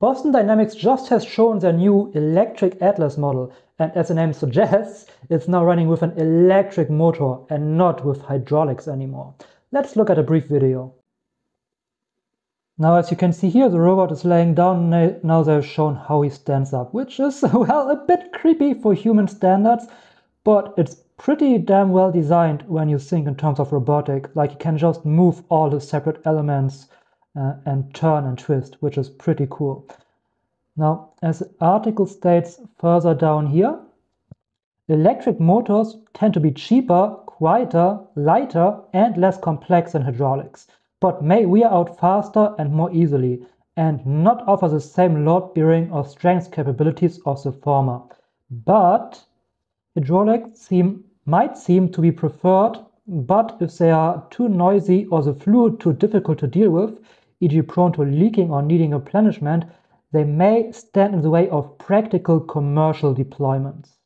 Boston Dynamics just has shown their new electric Atlas model, and as the name suggests, it's now running with an electric motor and not with hydraulics anymore. Let's look at a brief video. Now, as you can see here, the robot is laying down. Now they've shown how he stands up, which is, well, a bit creepy for human standards, but it's pretty damn well designed when you think in terms of robotic. Like you can just move all the separate elements uh, and turn and twist, which is pretty cool. Now, as the article states further down here, electric motors tend to be cheaper, quieter, lighter, and less complex than hydraulics, but may wear out faster and more easily, and not offer the same load bearing or strength capabilities of the former. But hydraulics seem, might seem to be preferred, but if they are too noisy or the fluid too difficult to deal with, e.g. prone to leaking or needing replenishment, they may stand in the way of practical commercial deployments.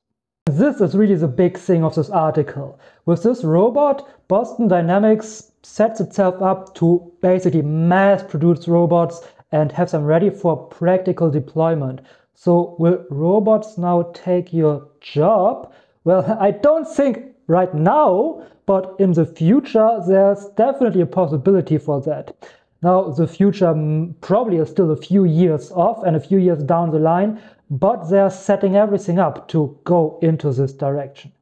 This is really the big thing of this article. With this robot, Boston Dynamics sets itself up to basically mass produce robots and have them ready for practical deployment. So will robots now take your job? Well, I don't think right now, but in the future, there's definitely a possibility for that. Now, the future mm, probably is still a few years off and a few years down the line, but they're setting everything up to go into this direction.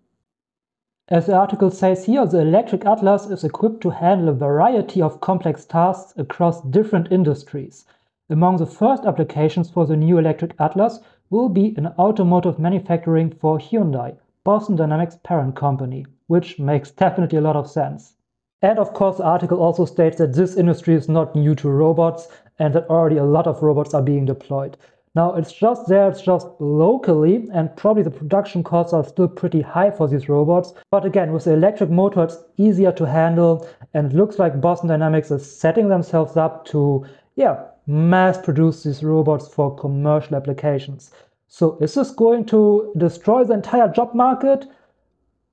As the article says here, the Electric Atlas is equipped to handle a variety of complex tasks across different industries. Among the first applications for the new Electric Atlas will be in automotive manufacturing for Hyundai, Boston Dynamics parent company, which makes definitely a lot of sense. And of course, the article also states that this industry is not new to robots and that already a lot of robots are being deployed. Now, it's just there, it's just locally, and probably the production costs are still pretty high for these robots. But again, with the electric motor, it's easier to handle, and it looks like Boston Dynamics is setting themselves up to, yeah, mass produce these robots for commercial applications. So, is this going to destroy the entire job market?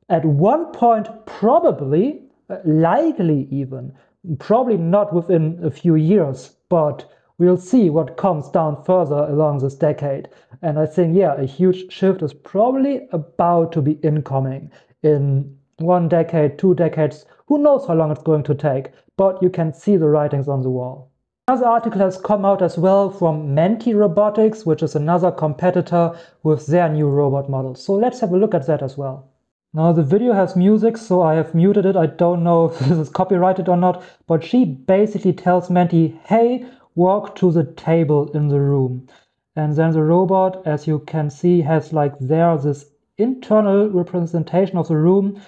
At one point, probably, likely even, probably not within a few years, but we'll see what comes down further along this decade. And I think, yeah, a huge shift is probably about to be incoming in one decade, two decades, who knows how long it's going to take, but you can see the writings on the wall. Another article has come out as well from Mentee Robotics, which is another competitor with their new robot model. So let's have a look at that as well. Now the video has music, so I have muted it. I don't know if this is copyrighted or not, but she basically tells Mentee, hey, walk to the table in the room. And then the robot, as you can see, has like there this internal representation of the room.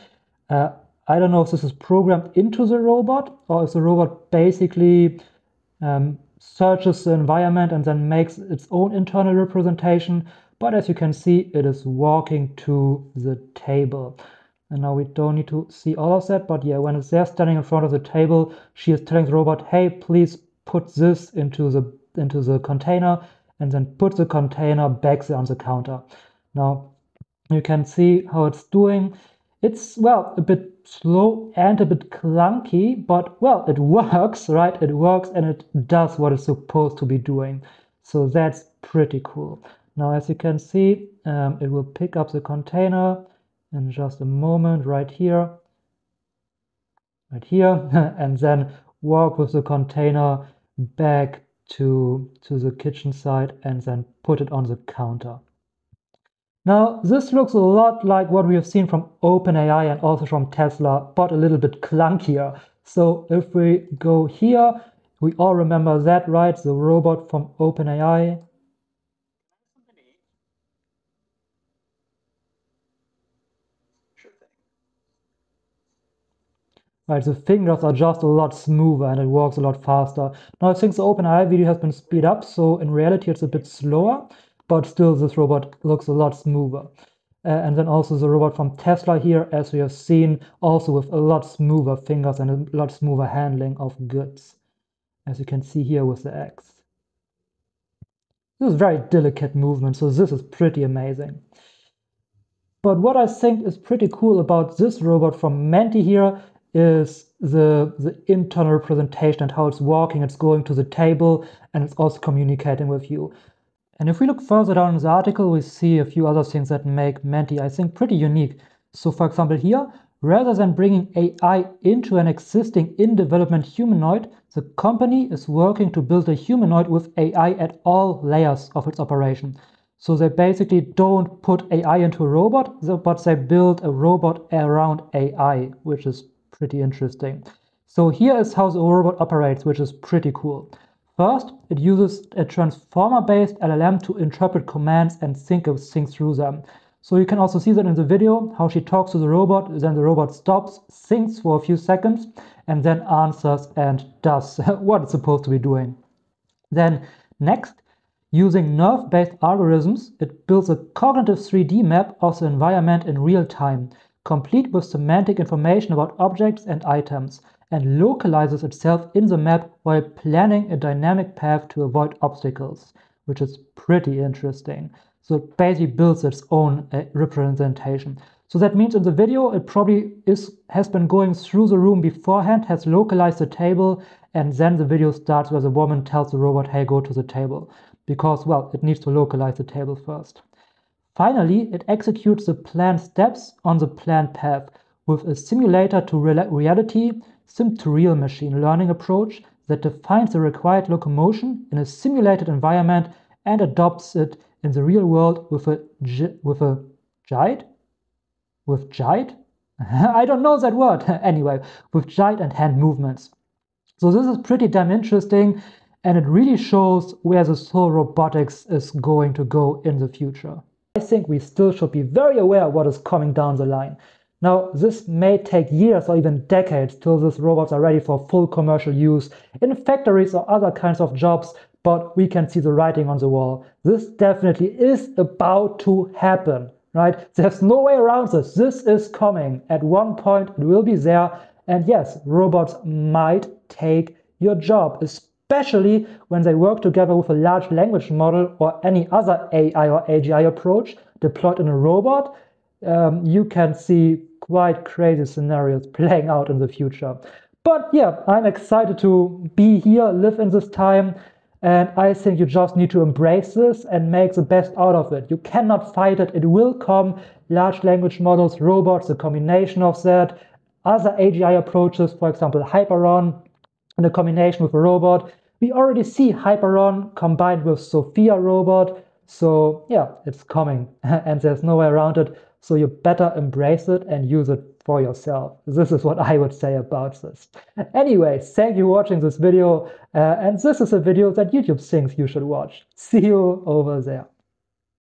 Uh, I don't know if this is programmed into the robot or if the robot basically um, searches the environment and then makes its own internal representation. But as you can see, it is walking to the table. And now we don't need to see all of that, but yeah, when it's there standing in front of the table, she is telling the robot, hey, please put this into the into the container and then put the container back there on the counter. Now you can see how it's doing. It's, well, a bit slow and a bit clunky, but well, it works, right? It works and it does what it's supposed to be doing. So that's pretty cool. Now, as you can see, um, it will pick up the container in just a moment right here, right here, and then walk with the container back to, to the kitchen side and then put it on the counter. Now, this looks a lot like what we have seen from OpenAI and also from Tesla, but a little bit clunkier. So if we go here, we all remember that, right? The robot from OpenAI. Right, the fingers are just a lot smoother and it works a lot faster. Now, since the OpenAI video has been speed up, so in reality it's a bit slower, but still this robot looks a lot smoother. Uh, and then also the robot from Tesla here, as we have seen, also with a lot smoother fingers and a lot smoother handling of goods, as you can see here with the X. This is very delicate movement, so this is pretty amazing. But what I think is pretty cool about this robot from Mentee here is the, the internal representation and how it's walking, it's going to the table, and it's also communicating with you. And if we look further down in the article, we see a few other things that make Mentee, I think, pretty unique. So for example here, rather than bringing AI into an existing in-development humanoid, the company is working to build a humanoid with AI at all layers of its operation. So they basically don't put AI into a robot, but they build a robot around AI, which is pretty interesting. So here is how the robot operates, which is pretty cool. First, it uses a transformer-based LLM to interpret commands and think, think through them. So you can also see that in the video, how she talks to the robot, then the robot stops, thinks for a few seconds, and then answers and does what it's supposed to be doing. Then next, using NeRF-based algorithms, it builds a cognitive 3D map of the environment in real time complete with semantic information about objects and items, and localizes itself in the map while planning a dynamic path to avoid obstacles, which is pretty interesting. So it basically builds its own uh, representation. So that means in the video, it probably is has been going through the room beforehand, has localized the table, and then the video starts where the woman tells the robot, hey, go to the table. Because, well, it needs to localize the table first. Finally, it executes the planned steps on the planned path with a simulator to reality, sim to real machine learning approach that defines the required locomotion in a simulated environment and adopts it in the real world with a with a guide with guide I don't know that word anyway with guide and hand movements. So this is pretty damn interesting and it really shows where the whole robotics is going to go in the future. I think we still should be very aware of what is coming down the line. Now, this may take years or even decades till these robots are ready for full commercial use in factories or other kinds of jobs, but we can see the writing on the wall. This definitely is about to happen, right? There's no way around this. This is coming. At one point, it will be there. And yes, robots might take your job, especially when they work together with a large language model or any other AI or AGI approach deployed in a robot, um, you can see quite crazy scenarios playing out in the future. But yeah, I'm excited to be here, live in this time, and I think you just need to embrace this and make the best out of it. You cannot fight it, it will come. Large language models, robots, a combination of that, other AGI approaches, for example, Hyperon, in a combination with a robot. We already see Hyperon combined with Sophia robot. So yeah, it's coming and there's no way around it. So you better embrace it and use it for yourself. This is what I would say about this. Anyway, thank you for watching this video. Uh, and this is a video that YouTube thinks you should watch. See you over there.